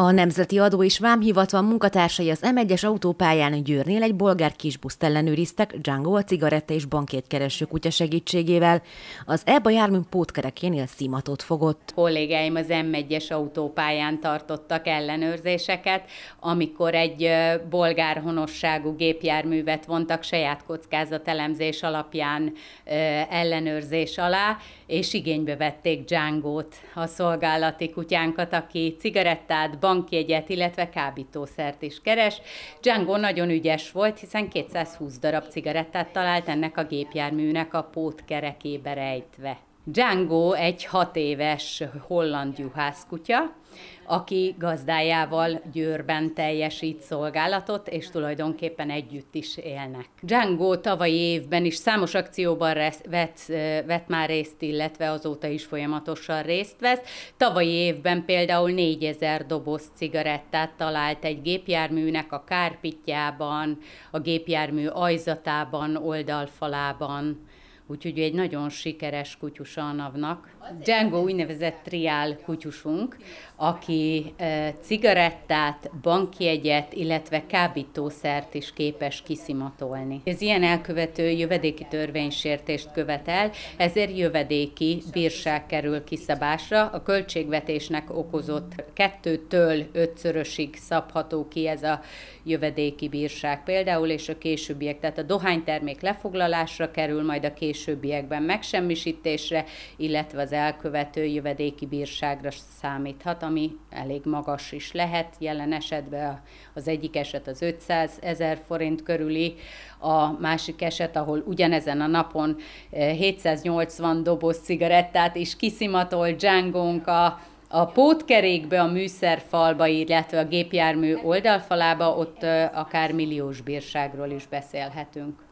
A Nemzeti Adó és Vámhivatal munkatársai az M1-es autópályán Győrnél egy bolgár kisbuszt ellenőriztek Django a cigaretta és bankét kereső kutya segítségével. Az EBA jármű pótkerekénél szimatot fogott. Kollégáim az M1-es autópályán tartottak ellenőrzéseket, amikor egy bolgár honosságú gépjárművet vontak saját kockázatelemzés alapján ellenőrzés alá, és igénybe vették Django-t, a szolgálati kutyánkat, aki cigarettát, bankjegyet, illetve kábítószert is keres. Django nagyon ügyes volt, hiszen 220 darab cigarettát talált ennek a gépjárműnek a pótkerekébe rejtve. Django egy hat éves holland juhászkutya, aki gazdájával Győrben teljesít szolgálatot, és tulajdonképpen együtt is élnek. Django tavalyi évben is számos akcióban resz, vett, vett már részt, illetve azóta is folyamatosan részt vesz. Tavalyi évben például 4000 doboz cigarettát talált egy gépjárműnek a kárpitjában, a gépjármű ajzatában, oldalfalában, úgyhogy egy nagyon sikeres kutyus a navnak. Django úgynevezett triál kutyusunk, aki cigarettát, bankjegyet, illetve kábítószert is képes kiszimatolni. Ez ilyen elkövető jövedéki törvénysértést követel, ezért jövedéki bírság kerül kiszabásra. A költségvetésnek okozott kettőtől ötszörösig szabható ki ez a jövedéki bírság például, és a későbbiek, tehát a dohánytermék lefoglalásra kerül, majd a későbbiekben megsemmisítésre, illetve az elkövető jövedéki bírságra számíthat, ami elég magas is lehet. Jelen esetben az egyik eset az 500 ezer forint körüli, a másik eset, ahol ugyanezen a napon 780 eh, doboz cigarettát is kiszimatolt Django a a pótkerékbe, a műszerfalba, illetve a gépjármű oldalfalába, ott eh, akár milliós bírságról is beszélhetünk.